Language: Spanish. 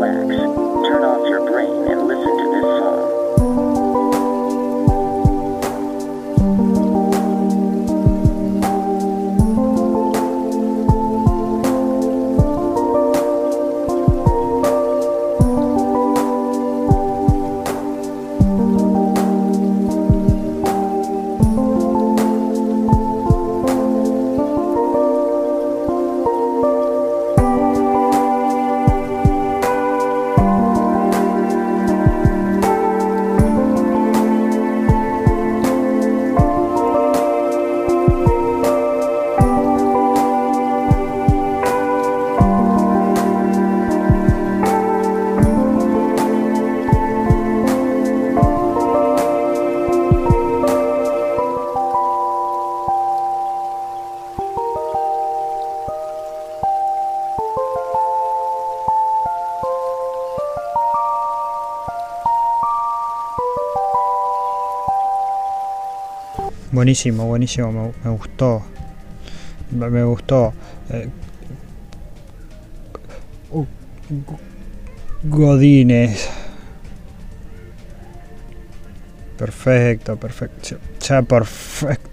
relax. Buenísimo, buenísimo, me, gustó. Me, me gustó. Eh, uh, Godines. Perfecto, perfecto. Ya perfecto.